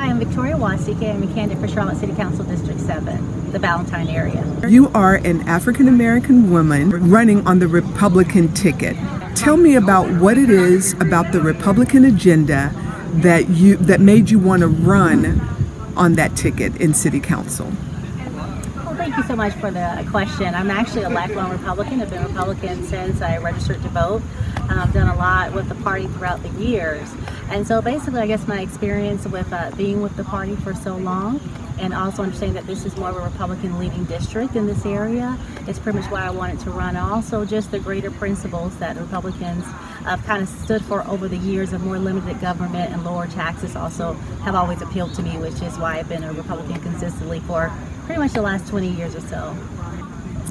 Hi, I'm Victoria Nwasike. I'm a candidate for Charlotte City Council District 7, the Ballantyne area. You are an African American woman running on the Republican ticket. Tell me about what it is about the Republican agenda that you that made you want to run on that ticket in City Council. Well, thank you so much for the question. I'm actually a lifelong Republican. I've been a Republican since I registered to vote. I've done a lot with the party throughout the years. And so basically, I guess my experience with uh, being with the party for so long and also understanding that this is more of a Republican leading district in this area is pretty much why I wanted to run. Also, just the greater principles that Republicans have kind of stood for over the years of more limited government and lower taxes also have always appealed to me, which is why I've been a Republican consistently for pretty much the last 20 years or so.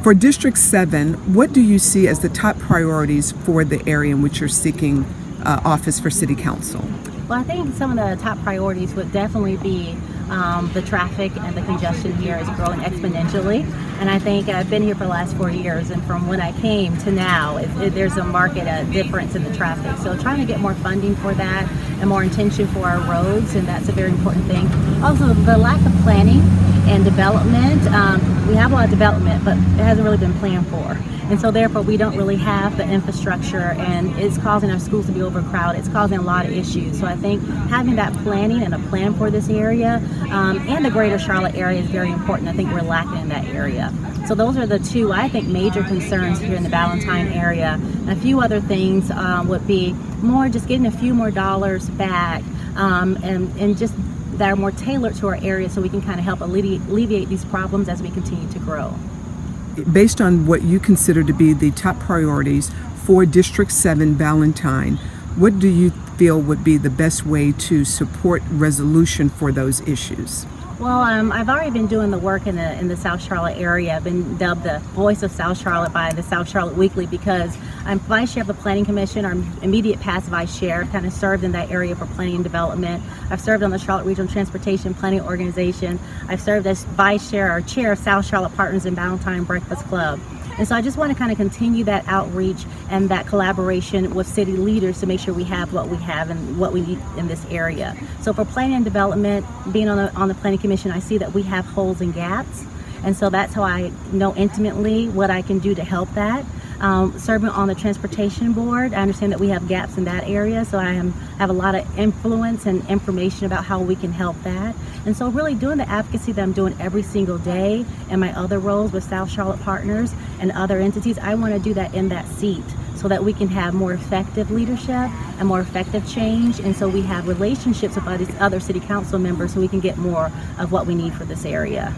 For District 7, what do you see as the top priorities for the area in which you're seeking uh, office for City Council? Well, I think some of the top priorities would definitely be um, the traffic and the congestion here is growing exponentially. And I think I've been here for the last four years, and from when I came to now, it, it, there's a market difference in the traffic. So trying to get more funding for that and more intention for our roads, and that's a very important thing. Also, the lack of planning and development. Um, we have a lot of development, but it hasn't really been planned for. And so therefore we don't really have the infrastructure and it's causing our schools to be overcrowded. It's causing a lot of issues. So I think having that planning and a plan for this area um, and the greater Charlotte area is very important. I think we're lacking in that area. So those are the two, I think, major concerns here in the Ballantyne area. And a few other things um, would be more just getting a few more dollars back um, and, and just that are more tailored to our area so we can kind of help alleviate these problems as we continue to grow based on what you consider to be the top priorities for District 7 Ballantyne, what do you feel would be the best way to support resolution for those issues? Well, um, I've already been doing the work in the in the South Charlotte area. I've been dubbed the voice of South Charlotte by the South Charlotte Weekly because I'm vice chair of the Planning Commission, our immediate past vice chair, kind of served in that area for planning and development. I've served on the Charlotte Regional Transportation Planning Organization. I've served as vice chair or chair of South Charlotte Partners in Ballantyne Breakfast Club. And so I just want to kind of continue that outreach and that collaboration with city leaders to make sure we have what we have and what we need in this area. So for planning and development, being on the, on the planning commission, I see that we have holes and gaps. And so that's how I know intimately what I can do to help that. Um, serving on the transportation board, I understand that we have gaps in that area, so I am, have a lot of influence and information about how we can help that. And so really doing the advocacy that I'm doing every single day and my other roles with South Charlotte Partners and other entities, I want to do that in that seat so that we can have more effective leadership and more effective change. And so we have relationships with all these other city council members so we can get more of what we need for this area.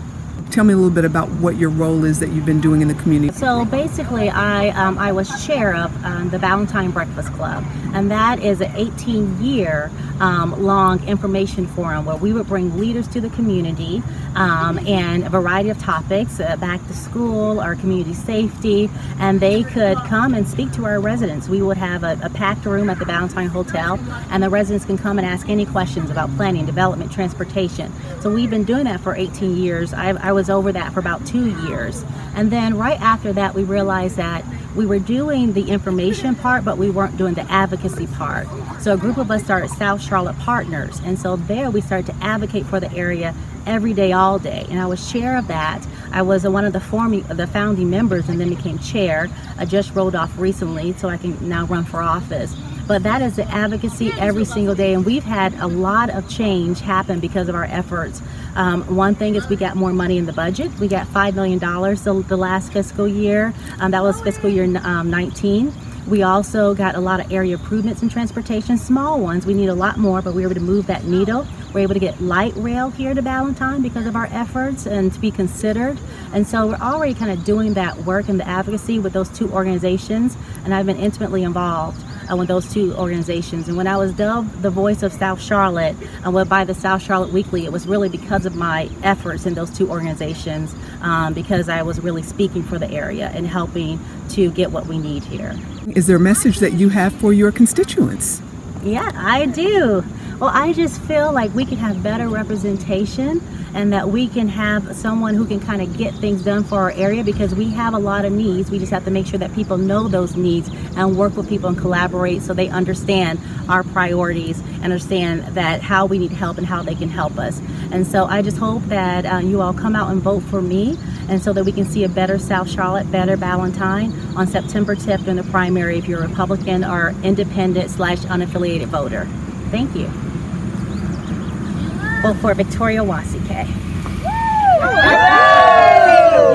Tell me a little bit about what your role is that you've been doing in the community. So basically, I um, I was chair of um, the Ballantyne Breakfast Club, and that is an 18-year um, long information forum where we would bring leaders to the community um, and a variety of topics, uh, back to school, our community safety, and they could come and speak to our residents. We would have a, a packed room at the Ballantyne Hotel, and the residents can come and ask any questions about planning, development, transportation. So we've been doing that for 18 years. I, I was over that for about two years. And then right after that, we realized that we were doing the information part, but we weren't doing the advocacy part. So a group of us started South Charlotte Partners. And so there we started to advocate for the area every day, all day. And I was chair of that. I was one of the forming, the founding members and then became chair. I just rolled off recently, so I can now run for office. But that is the advocacy every single day. And we've had a lot of change happen because of our efforts. Um, one thing is we got more money in the budget. We got $5 million the, the last fiscal year. Um, that was fiscal year um, 19. We also got a lot of area improvements in transportation, small ones. We need a lot more, but we were able to move that needle. We're able to get light rail here to Ballantyne because of our efforts and to be considered. And so we're already kind of doing that work and the advocacy with those two organizations, and I've been intimately involved uh, with those two organizations. And when I was dubbed the voice of South Charlotte uh, by the South Charlotte Weekly, it was really because of my efforts in those two organizations, um, because I was really speaking for the area and helping to get what we need here. Is there a message that you have for your constituents? Yeah, I do. Well, I just feel like we can have better representation and that we can have someone who can kind of get things done for our area because we have a lot of needs. We just have to make sure that people know those needs and work with people and collaborate so they understand our priorities and understand that how we need help and how they can help us. And so I just hope that uh, you all come out and vote for me and so that we can see a better South Charlotte, better Ballantyne on September 10th in the primary if you're a Republican or independent slash unaffiliated voter. Thank you vote for Victoria Nwasike.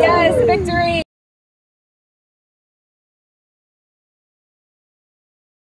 Yes, victory!